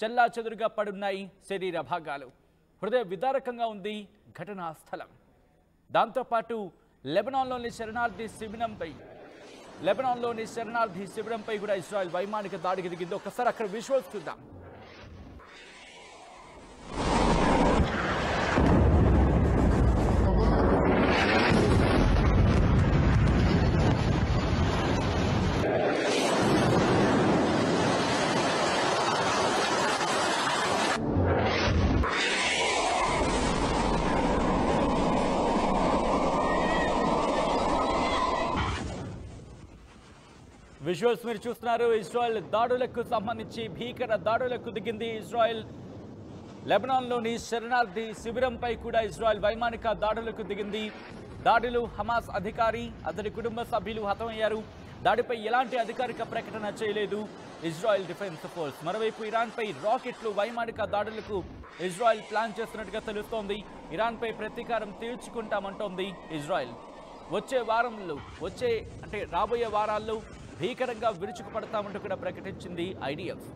చెల్లా చెదురుగా పడున్నాయి శరీర భాగాలు. హృదయ విదారకంగా ఉంది ఘటనా స్థలం. దాంతోపాటు లెబనాన్లోని శరణార్థి శిబిరంపై లెబనాన్లోని శరణార్థి శిబిరంపై కూడా ఇస్రాయల్ వైమానిక దాడికి దిగింది. ఒకసారి అక్కడ విజువల్స్ చూద్దాం. విజువల్స్ మీరు చూస్తున్నారు ఇజ్రాయెల్ దాడులకు సంబంధించి భీకర దాడులకు దిగింది ఇజ్రాయెల్ లెబనాన్లోని శరణార్థి శిబిరంపై కూడా ఇజ్రాయెల్ వైమానిక దాడులకు దిగింది. దాడులు హమాస్ అధికారి అతని కుటుంబ సభ్యులు హతమయ్యారు. దాడిపై ఎలాంటి అధికారిక ప్రకటన చేయలేదు. ఇజ్రాయెల్ డిఫెన్స్ ఫోర్స్ మరోవైపు ఇరాన్పై రాకెట్లు వైమానిక దాడులకు ఇజ్రాయెల్ ప్లాన్ చేస్తున్నట్టుగా తెలుస్తోంది. ఇరాన్పై ప్రతీకారం తీర్చుకుంటామంటోంది ఇజ్రాయెల్ వచ్చే వారంలో వచ్చే అంటే రాబోయే వారాల్లో భీకరంగా విరుచుకుపడతామంటూ కూడా ప్రకటించింది ఐడిఎఫ్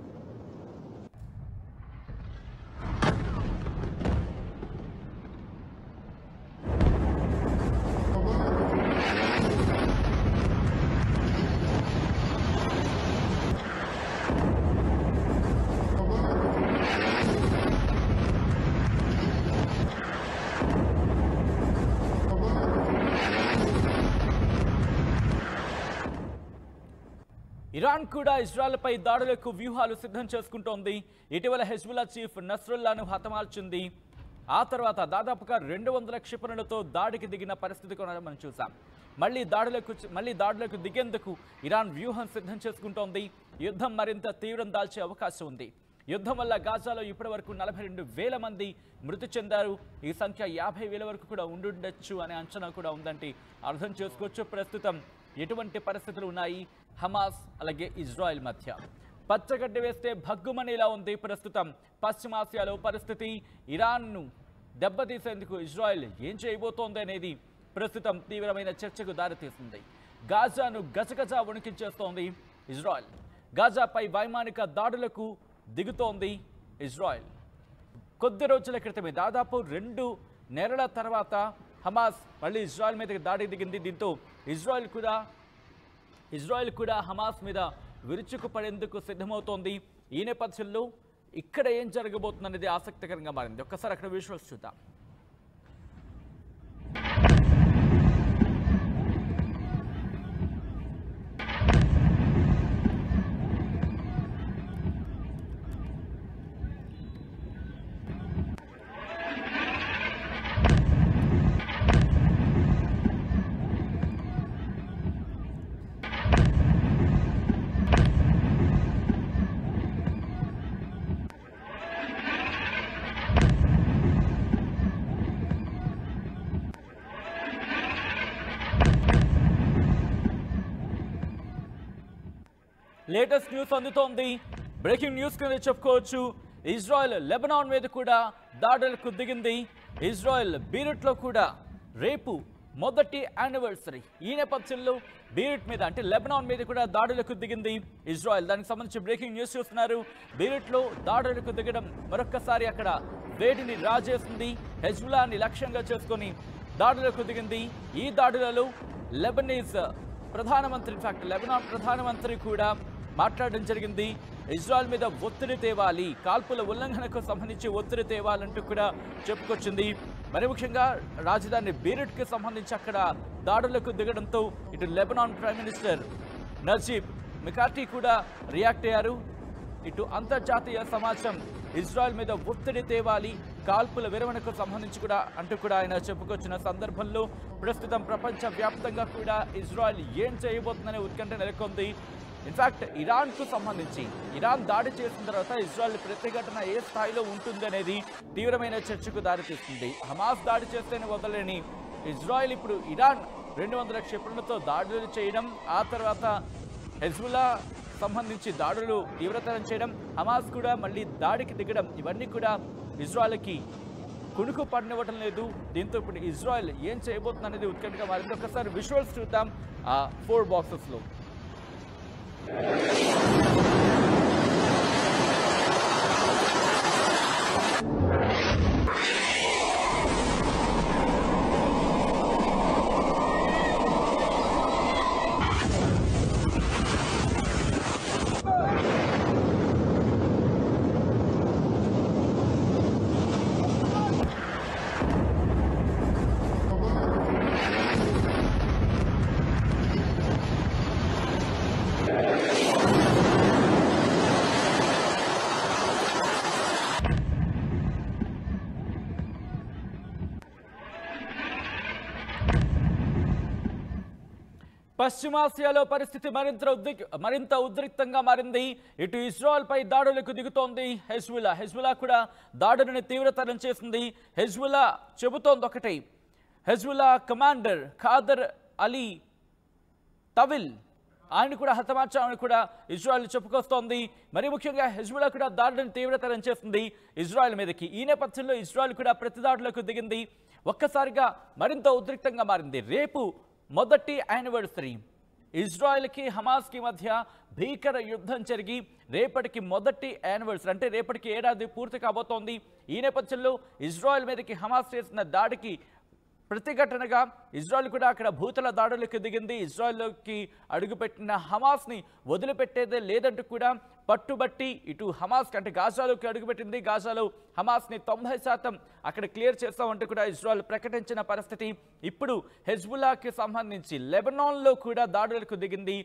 ఇరాన్ కూడా ఇజ్రాయెల్పై దాడులకు వ్యూహాలు సిద్ధం చేసుకుంటోంది. ఇటీవల హెజ్బుల్లా చీఫ్ నస్రుల్లాను హతమార్చింది ఆ తర్వాత దాదాపుగా రెండు వందల క్షిపణులతో దాడికి దిగిన పరిస్థితి మనం చూసాం. మళ్ళీ దాడులకు మళ్ళీ దాడులకు దిగేందుకు ఇరాన్ వ్యూహం సిద్ధం చేసుకుంటోంది. యుద్ధం మరింత తీవ్రం దాల్చే అవకాశం ఉంది. యుద్ధం వల్ల గాజాలో ఇప్పటి వరకు నలభై రెండు వేల మంది మృతి చెందారు. ఈ సంఖ్య యాభై వేల వరకు కూడా ఉండుండొచ్చు అనే అంచనా కూడా ఉందంటే అర్థం చేసుకోవచ్చు. ప్రస్తుతం ఎటువంటి పరిస్థితులు ఉన్నాయి? హమాస్ అలాగే ఇజ్రాయెల్ మధ్య. పచ్చగడ్డి వేస్తే భగ్గుమనేలా ఉంది ప్రస్తుతం. పశ్చిమాసియాలో పరిస్థితి ఇరాన్ను దెబ్బతీసేందుకు ఇజ్రాయెల్ ఏం చేయబోతోంది అనేది ప్రస్తుతం తీవ్రమైన చర్చకు దారితీసింది. గాజాను గజగజ వణికించేస్తోంది ఇజ్రాయెల్. గాజాపై వైమానిక దాడులకు దిగుతోంది ఇజ్రాయెల్. కొద్ది రోజుల క్రితమే దాదాపు రెండు నెలల తర్వాత హమాస్ మళ్ళీ ఇజ్రాయెల్ మీదకి దాడి దిగింది. దీంతో ఇజ్రాయెల్ కూడా ఇజ్రాయెల్ కూడా హమాస్ మీద విరుచుకు పడేందుకు సిద్ధమవుతోంది. ఈ నేపథ్యంలో ఇక్కడ ఏం జరగబోతుంది అనేది ఆసక్తికరంగా మారింది. ఒక్కసారి అక్కడ విజువల్స్ చూద్దాం. లేటెస్ట్ న్యూస్ అందుతోంది. బ్రేకింగ్ న్యూస్ కింద చెప్పుకోవచ్చు. ఇజ్రాయెల్ లెబనాన్ మీద కూడా దాడులకు దిగింది ఇజ్రాయెల్ బీరుట్లో కూడా రేపు మొదటి యానివర్సరీ ఈ నేపథ్యంలో బీరుట్ మీద అంటే లెబనాన్ మీద కూడా దాడులకు దిగింది ఇజ్రాయెల్ దానికి సంబంధించి బ్రేకింగ్ న్యూస్ చూస్తున్నారు. బీరుట్లో దాడులకు దిగడం మరొక్కసారి అక్కడ వేడిని రాజేస్తుంది హెజ్బులాని లక్ష్యంగా చేసుకొని దాడులకు దిగింది ఈ దాడులలో లెబనీస్ ప్రధానమంత్రి ఇన్ఫాక్ట్ లెబనాన్ ప్రధానమంత్రి కూడా మాట్లాడడం జరిగింది. ఇజ్రాయెల్ మీద ఒత్తిడి తేవాలి కాల్పుల ఉల్లంఘనకు సంబంధించి ఒత్తిడి తేవాలంటూ కూడా చెప్పుకొచ్చింది. మరి ముఖ్యంగా రాజధాని బీరట్కి సంబంధించి అక్కడ దాడులకు దిగడంతో ఇటు Lebanon prime minister Najib Mikati కూడా రియాక్ట్ అయ్యారు. ఇటు అంతర్జాతీయ సమాజం ఇజ్రాయెల్ మీద ఒత్తిడి తేవాలి కాల్పుల విరమణకు సంబంధించి కూడా అంటూ కూడా ఆయన చెప్పుకొచ్చిన సందర్భంలో ప్రస్తుతం ప్రపంచ వ్యాప్తంగా కూడా ఇజ్రాయెల్ ఏం చేయబోతుందనే ఉత్కంఠ నెలకొంది. ఇన్ఫాక్ట్ ఇరాన్కు సంబంధించి ఇరాన్ దాడి చేసిన తర్వాత ఇజ్రాయెల్ ప్రతిఘటన ఏ స్థాయిలో ఉంటుందనేది తీవ్రమైన చర్చకు దారితీస్తుంది. హమాస్ దాడి చేస్తేనే వదలని ఇజ్రాయెల్ ఇప్పుడు ఇరాన్ రెండు వందల క్షిపణులతో దాడులు చేయడం ఆ తర్వాత హెజ్బుల్లా సంబంధించి దాడులు తీవ్రతరం చేయడం హమాస్ కూడా మళ్ళీ దాడికి దిగడం ఇవన్నీ కూడా ఇజ్రాయెల్కి కునుకు పడినివ్వటం లేదు. దీంతో ఇప్పుడు ఇజ్రాయెల్ ఏం చేయబోతుంది అనేది ఉత్కంఠగా మారింది. ఒకసారి విజువల్స్ చూద్దాం ఆ ఫోర్ బాక్సెస్లో. Thank you. పశ్చిమాసియాలో పరిస్థితి మరింత ఉద్రిక్ మరింత ఉద్రిక్తంగా మారింది. ఇటు ఇజ్రాయెల్పై దాడులకు దిగుతోంది హెజ్బుల్లా. హెజ్బుల్లా కూడా దాడులను తీవ్రతరం చేసింది. హెజ్బుల్లా చెబుతోంది ఒకటి. Hezbollah commander Khader Ali Tawil ఆయన కూడా హతమార్చామని కూడా ఇజ్రాయెల్ చెప్పుకొస్తోంది. మరి ముఖ్యంగా హెజ్బుల్లా కూడా దాడులను తీవ్రతరం చేస్తుంది ఇజ్రాయెల్ మీదకి. ఈ నేపథ్యంలో ఇజ్రాయెల్ కూడా ప్రతిదాడులకు దిగింది. ఒక్కసారిగా మరింత ఉద్రిక్తంగా మారింది. రేపు మొదటి యానివర్సరీ. ఇజ్రాయెల్కి హమాస్కి మధ్య భీకర యుద్ధం జరిగి రేపటికి మొదటి యానివర్సరీ. అంటే రేపటికి ఏడాది పూర్తి కాబోతోంది. ఈ నేపథ్యంలో ఇజ్రాయెల్ మీదకి హమాస్ చేసిన దాడికి ప్రతిఘటనగా ఇజ్రాయెల్ కూడా అక్కడ భూతల దాడులకు దిగింది. ఇజ్రాయెల్లోకి అడుగుపెట్టిన హమాస్ని వదిలిపెట్టేదే లేదంటూ కూడా పట్టుబట్టి ఇటు హమాస్ అంటే గాజాలోకి అడుగుపెట్టింది. గాజాలో హమాస్ని తొంభై శాతం అక్కడ క్లియర్ చేస్తామంటూ కూడా ఇజ్రాయెల్ ప్రకటించిన పరిస్థితి ఇప్పుడు హెజ్బుల్లాకి సంబంధించి లెబనాన్లో కూడా దాడులకు దిగింది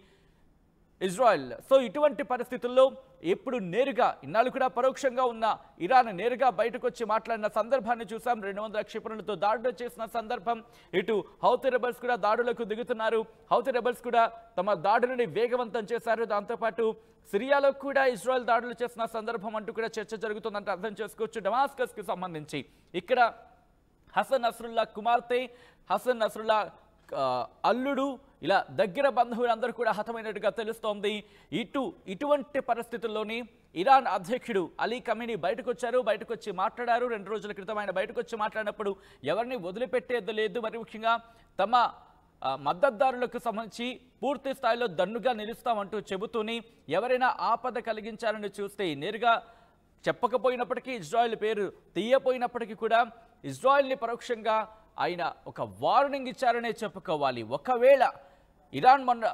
ఇజ్రాయెల్. సో ఇటువంటి పరిస్థితుల్లో ఎప్పుడు నేరుగా ఇన్నాళ్ళు కూడా పరోక్షంగా ఉన్న ఇరాన్ నేరుగా బయటకు వచ్చి మాట్లాడిన సందర్భాన్ని చూసాం. రెండు వందల క్షిపణులతో దాడులు చేసిన సందర్భం. ఇటు హౌతీ రెబల్స్ కూడా దాడులకు దిగుతున్నారు. హౌతీ రెబల్స్ కూడా తమ దాడులని వేగవంతం చేశారు. దాంతోపాటు సిరియాలో కూడా ఇజ్రాయెల్ దాడులు చేసిన సందర్భం అంటూ కూడా చర్చ జరుగుతుందంటే అర్థం చేసుకోవచ్చు. డమాస్కస్కి సంబంధించి ఇక్కడ హసన్ నస్రుల్లా కుమార్తె హసన్ నస్రుల్లా అల్లుడు ఇలా దగ్గర బంధువులందరూ కూడా హతమైనట్టుగా తెలుస్తోంది. ఇటు ఇటువంటి పరిస్థితుల్లోని ఇరాన్ అధ్యక్షుడు అలీ కమీని బయటకు వచ్చారు బయటకు వచ్చి మాట్లాడారు. రెండు రోజుల క్రితం ఆయన బయటకు వచ్చి మాట్లాడినప్పుడు ఎవరిని వదిలిపెట్టేది లేదు. మరి ముఖ్యంగా తమ మద్దతుదారులకు సంబంధించి పూర్తి స్థాయిలో దన్నుగా నిలుస్తామంటూ చెబుతూనే ఎవరైనా ఆపద కలిగించాలని చూస్తే నేరుగా చెప్పకపోయినప్పటికీ ఇజ్రాయెల్ పేరు తీయపోయినప్పటికీ కూడా ఇజ్రాయెల్ని పరోక్షంగా ఆయన ఒక వార్నింగ్ ఇచ్చారనే చెప్పుకోవాలి. ఒకవేళ ఇరాన్ మొన్న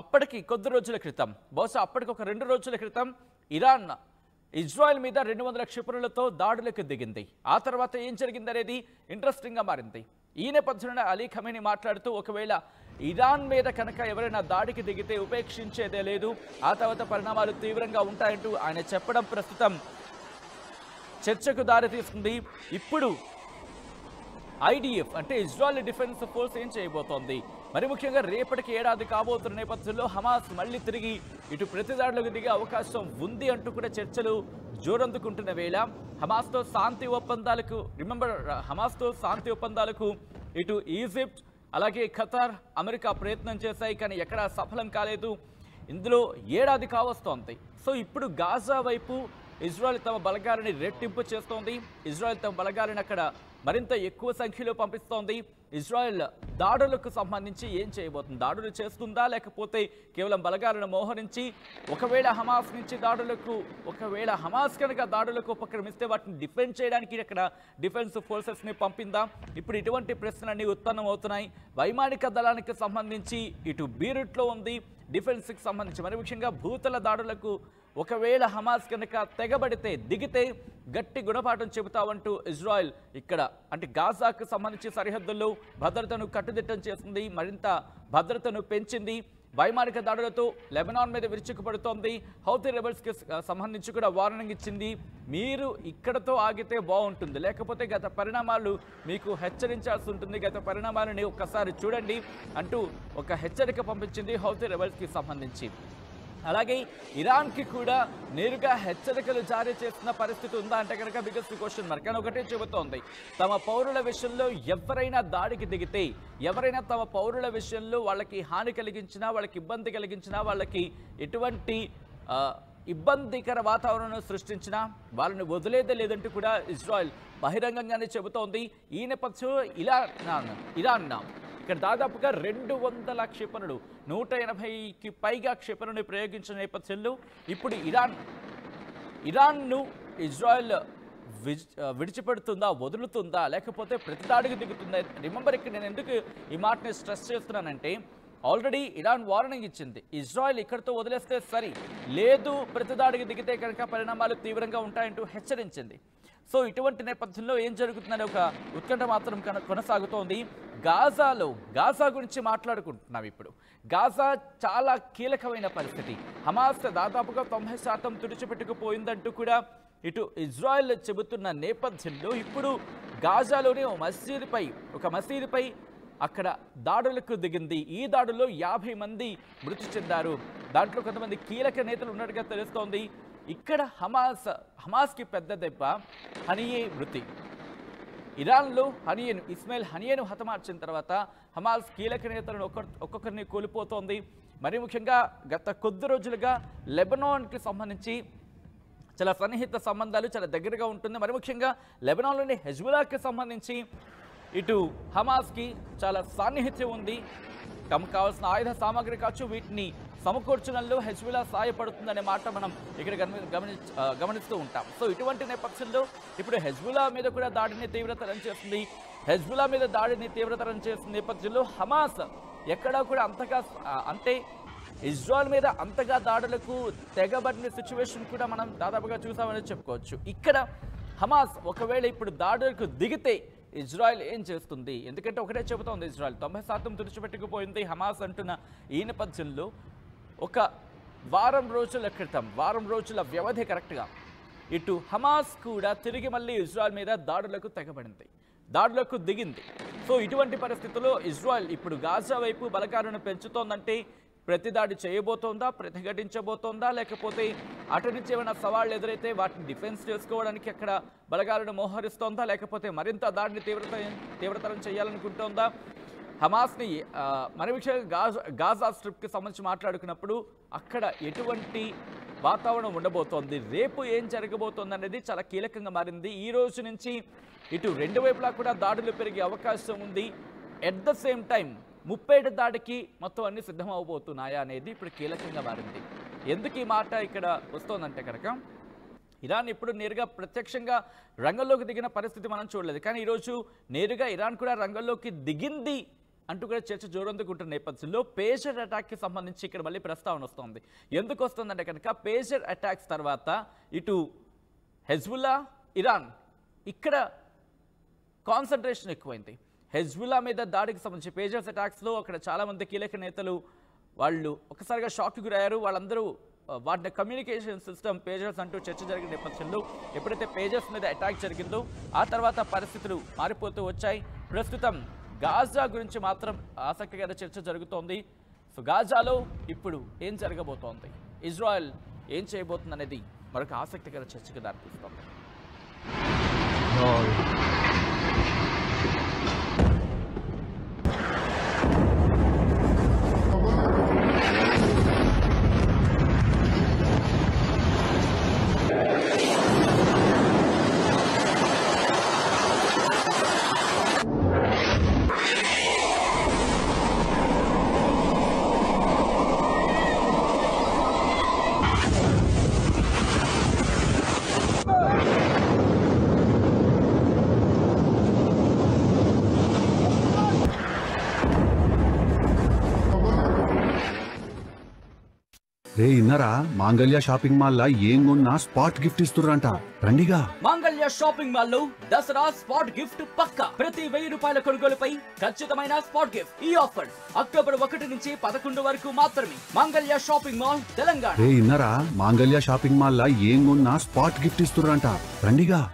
అప్పటికి కొద్ది రోజుల క్రితం బహుశా అప్పటికి ఒక రెండు రోజుల క్రితం ఇరాన్ ఇజ్రాయెల్ మీద రెండు వందల క్షిపణులతో దాడులకు దిగింది. ఆ తర్వాత ఏం జరిగిందనేది ఇంట్రెస్టింగ్గా మారింది. ఈ నేపథ్యంలో అలీ ఖమీని మాట్లాడుతూ ఒకవేళ ఇరాన్ మీద కనుక ఎవరైనా దాడికి దిగితే ఉపేక్షించేదే లేదు ఆ తర్వాత పరిణామాలు తీవ్రంగా ఉంటాయంటూ ఆయన చెప్పడం ప్రస్తుతం చర్చకు దారితీస్తుంది. ఇప్పుడు ఐడిఎఫ్ అంటే ఇజ్రాయల్ డిఫెన్స్ ఫోర్స్ ఏం చేయబోతోంది? మరి ముఖ్యంగా రేపటికి ఏడాది కాబోతున్న నేపథ్యంలో హమాస్ మళ్ళీ తిరిగి ఇటు ప్రతిదాడులకు దిగే అవకాశం ఉంది అంటూ కూడా చర్చలు జోరందుకుంటున్న వేళ హమాస్తో శాంతి ఒప్పందాలకు రిమెంబర్ హమాస్తో శాంతి ఒప్పందాలకు ఇటు ఈజిప్ట్ అలాగే ఖతార్ అమెరికా ప్రయత్నం చేశాయి కానీ ఎక్కడా సఫలం కాలేదు. ఇందులో ఏడాది కావస్తోంది. సో ఇప్పుడు గాజా వైపు ఇజ్రాయెల్ తమ బలగాలని రెట్టింపు చేస్తోంది. ఇజ్రాయెల్ తమ బలగాలని అక్కడ మరింత ఎక్కువ సంఖ్యలో పంపిస్తోంది. ఇజ్రాయెల్ దాడులకు సంబంధించి ఏం చేయబోతుంది? దాడులు చేస్తుందా? లేకపోతే కేవలం బలగాలను మోహరించి ఒకవేళ హమాస్ నుంచి దాడులకు ఒకవేళ హమాస్ కనుక దాడులకు ఉపక్రమిస్తే వాటిని డిఫెండ్ చేయడానికి అక్కడ డిఫెన్స్ ఫోర్సెస్ని పంపిందా? ఇప్పుడు ఇటువంటి ప్రశ్నలన్నీ ఉత్పన్నం అవుతున్నాయి వైమానిక దళానికి సంబంధించి ఇటు బీరుట్లో ఉంది. డిఫెన్స్కి సంబంధించి మరి ముఖ్యంగా భూతల దాడులకు ఒకవేళ హమాస్ కనుక తెగబడితే దిగితే గట్టి గుణపాఠం చెబుతామంటూ ఇజ్రాయెల్ ఇక్కడ అంటే గాజాకు సంబంధించి సరిహద్దుల్లో భద్రతను కట్టుదిట్టం చేసింది మరింత భద్రతను పెంచింది. వైమానిక దాడులతో లెబనాన్ మీద విరుచుకుపడుతోంది. హౌతీ రెబల్స్కి సంబంధించి కూడా వార్నింగ్ ఇచ్చింది. మీరు ఇక్కడతో ఆగితే బాగుంటుంది. లేకపోతే గత పరిణామాలు మీకు హెచ్చరించాల్సి ఉంటుంది. గత పరిణామాలని ఒక్కసారి చూడండి అంటూ ఒక హెచ్చరిక పంపించింది హౌతీ రెబల్స్కి సంబంధించి. అలాగే ఇరాన్కి కూడా నేరుగా హెచ్చరికలు జారీ చేస్తున్న పరిస్థితి ఉందా అంటే కనుక బిగ్గెస్ట్ క్వశ్చన్ మార్క్. కానీ ఒకటే చెబుతోంది. తమ పౌరుల విషయంలో ఎవరైనా దాడికి దిగితే ఎవరైనా తమ పౌరుల విషయంలో వాళ్ళకి హాని కలిగించినా వాళ్ళకి ఇబ్బంది కలిగించినా వాళ్ళకి ఎటువంటి ఇబ్బందికర వాతావరణం సృష్టించినా వాళ్ళని వదిలేదే లేదంటూ కూడా ఇజ్రాయెల్ బహిరంగంగానే చెబుతోంది. ఈ నేపథ్యంలో ఇలా ఇరాన్ ఇక్కడ దాదాపుగా రెండు వందల క్షిపణులు నూట ఎనభైకి పైగా క్షిపణుని ప్రయోగించిన నేపథ్యంలో ఇప్పుడు ఇరాన్ ఇరాన్ను ఇజ్రాయెల్ విడిచిపెడుతుందా వదులుతుందా లేకపోతే ప్రతిదాడికి దిగుతుందా? రిమంబర్ ఇక్కడ నేను ఎందుకు ఈ మాటని స్ట్రెస్ చేస్తున్నానంటే ఆల్రెడీ ఇరాన్ వార్నింగ్ ఇచ్చింది. ఇజ్రాయెల్ ఇక్కడితో వదిలేస్తే సరి లేదు ప్రతిదాడికి దిగితే కనుక పరిణామాలు తీవ్రంగా ఉంటాయంటూ హెచ్చరించింది. సో ఇటువంటి నేపథ్యంలో ఏం జరుగుతుందనే ఒక ఉత్కంఠ మాత్రం కన- కొనసాగుతోంది. గాజాలో గాజా గురించి మాట్లాడుకుంటున్నాం ఇప్పుడు. గాజా చాలా కీలకమైన పరిస్థితి. హమాస్ దాదాపుగా తొంభై శాతం తుడిచిపెట్టుకుపోయిందంటూ కూడా ఇటు ఇజ్రాయెల్ చెబుతున్న నేపథ్యంలో ఇప్పుడు గాజాలోని ఓ మసీదుపై ఒక మసీదుపై అక్కడ దాడులకు దిగింది. ఈ దాడుల్లో యాభై మంది మృతి చెందారు. దాంట్లో కొంతమంది కీలక నేతలు ఉన్నట్టుగా తెలుస్తోంది. ఇక్కడ హమాస్ హమాస్కి పెద్ద దెబ్బ హనియే మృతి. ఇరాన్లో హనియను ఇస్మాయిల్ హనియను హతమార్చిన తర్వాత హమాస్ కీలక నేతలను ఒక్కొక్క ఒక్కొక్కరిని కోల్పోతోంది. మరి ముఖ్యంగా గత కొద్ది రోజులుగా లెబనాన్కి సంబంధించి చాలా సన్నిహిత సంబంధాలు చాలా దగ్గరగా ఉంటుంది. మరి ముఖ్యంగా లెబనాన్లోని హెజ్బులాకి సంబంధించి ఇటు హమాస్కి చాలా సాన్నిహిత్యం ఉంది. తమకు కావాల్సిన ఆయుధ సామాగ్రి కావచ్చు వీటిని సమకూర్చడంలో హెజ్బులా సహాయపడుతుందనే మాట మనం ఇక్కడ గమని గమనిస్తూ ఉంటాం. సో ఇటువంటి నేపథ్యంలో ఇప్పుడు హెజ్బులా మీద కూడా దాడిని తీవ్రతరం చేస్తుంది హెజ్బులా మీద దాడిని తీవ్రతరం చేస్తున్న నేపథ్యంలో హమాస్ ఎక్కడా కూడా అంతగా అంటే ఇజ్రాయల్ మీద అంతగా దాడులకు తెగబడిన సిచ్యువేషన్ కూడా మనం దాదాపుగా చూసామని చెప్పుకోవచ్చు. ఇక్కడ హమాస్ ఒకవేళ ఇప్పుడు దాడులకు దిగితే ఇజ్రాయెల్ ఏం చేస్తుంది? ఎందుకంటే ఒకటే చెబుతోంది ఇజ్రాయెల్. తొంభై శాతం తుడిచిపెట్టుకుపోయింది హమాస్ అంటున్న ఈ నేపథ్యంలో ఒక వారం రోజుల క్రితం వారం రోజుల వ్యవధి కరెక్ట్గా ఇటు హమాస్ కూడా తిరిగి మళ్ళీ ఇజ్రాయెల్ మీద దాడులకు తెగబడింది. దాడులకు దిగింది. సో ఇటువంటి పరిస్థితుల్లో ఇజ్రాయెల్ ఇప్పుడు గాజా వైపు బలకారును పెంచుతోందంటే ప్రతిదాడి చేయబోతోందా ప్రతిఘటించబోతోందా? లేకపోతే అటు నుంచి ఏమైనా సవాళ్ళు ఎదురైతే వాటిని డిఫెన్స్ చేసుకోవడానికి అక్కడ బలగాలను మోహరిస్తోందా? లేకపోతే మరింత దాడిని తీవ్రత తీవ్రతరం చేయాలనుకుంటోందా? హమాస్ని ఆ, మరి గాజా గాజా స్ట్రిప్కి సంబంధించి మాట్లాడుకున్నప్పుడు అక్కడ ఎటువంటి వాతావరణం ఉండబోతోంది రేపు ఏం జరగబోతోంది అనేది చాలా కీలకంగా మారింది. ఈ రోజు నుంచి ఇటు రెండు వైపులా కూడా దాడులు పెరిగే అవకాశం ఉంది. ఎట్ ద సేమ్ టైం ముప్పేట దాడికి మొత్తం అన్ని సిద్ధం అవబోతున్నాయా అనేది ఇప్పుడు కీలకంగా మారింది. ఎందుకు ఈ మాట ఇక్కడ వస్తోందంటే కనుక ఇరాన్ ఇప్పుడు నేరుగా ప్రత్యక్షంగా రంగంలోకి దిగిన పరిస్థితి మనం చూడలేదు. కానీ ఈరోజు నేరుగా ఇరాన్ కూడా రంగంలోకి దిగింది అంటూ కూడా చర్చ జోరందుకుంటున్న నేపథ్యంలో పేజర్ అటాక్కి సంబంధించి ఇక్కడ మళ్ళీ ప్రస్తావన వస్తుంది. ఎందుకు వస్తుందంటే కనుక పేజర్ అటాక్స్ తర్వాత ఇటు హెజ్బుల్లా ఇరాన్ ఇక్కడ కాన్సన్ట్రేషన్ ఎక్కువైంది. హెజ్బుల్లా మీద దాడికి సంబంధించి పేజర్స్ అటాక్స్లో అక్కడ చాలామంది కీలక నేతలు వాళ్ళు ఒకసారిగా షాక్కి గురయ్యారు. వాళ్ళందరూ వాటిని కమ్యూనికేషన్ సిస్టమ్ పేజర్స్ అంటూ చర్చ జరిగిన నేపథ్యంలో ఎప్పుడైతే పేజర్స్ మీద అటాక్ జరిగిందో ఆ తర్వాత పరిస్థితులు మారిపోతూ వచ్చాయి. ప్రస్తుతం గాజా గురించి మాత్రం ఆసక్తికర చర్చ జరుగుతోంది. సో గాజాలో ఇప్పుడు ఏం జరగబోతోంది? ఇజ్రాయెల్ ఏం చేయబోతుంది అనేది మరొక ఆసక్తికర చర్చకు దారితీస్తోంది. రే ఇన్నరా? మాంగళ్య షాపింగ్ మాల్ లా ఏం కొన్నా స్పాట్ గిఫ్ట్ ఇస్తుర్రంట. రండిగా. మాంగళ్య షాపింగ్ మాల్లో దసరా స్పాట్ గిఫ్ట్ పక్క. ప్రతి వెయ్యి రూపాయల కొనుగోలుపై ఖచ్చితమైన స్పాట్ గిఫ్ట్ ఈ ఆఫర్. అక్టోబర్ ఒకటి నుంచి పదకొండు వరకు మాత్రమే. Mangalya shopping mall Telangana. రే ఇన్నరా? మాంగళ్య షాపింగ్ మాల్ లా ఏం కొన్నా స్పాట్ గిఫ్ట్ ఇస్తుర్రంట. రండిగా.